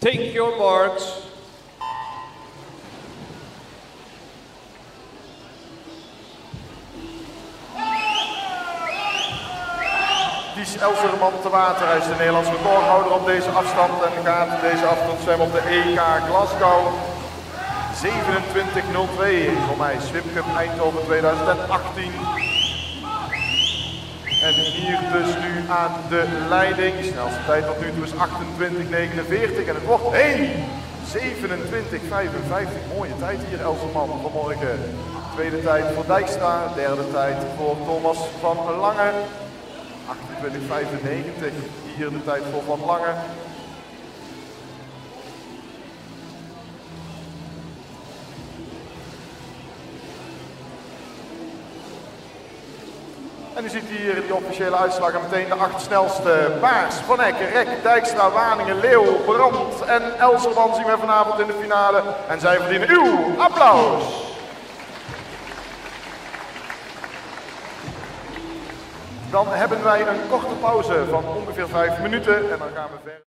Take your marks. Ties Elserman te water. Hij is de Nederlandse recordhouder op deze afstand en gaat deze afstand zwemmen op de EK Glasgow. 27.02 voor mij. Swim Cup Eindhoven 2018. En hier dus nu aan de leiding. De snelste tijd tot nu toe is 28.49 en het wordt 1. 27.55. Mooie tijd hier Elserman vanmorgen. Tweede tijd voor Dijkstra, derde tijd voor Thomas van Lange. 28.95, hier de tijd voor Van Lange. En u ziet hier die officiële uitslag en meteen de acht snelste. Baars, Van Eck, Rek, Dijkstra, Waningen, Leeuw, Brandt en Elserman zien we vanavond in de finale. En zij verdienen uw applaus. Dan hebben wij een korte pauze van ongeveer vijf minuten en dan gaan we verder.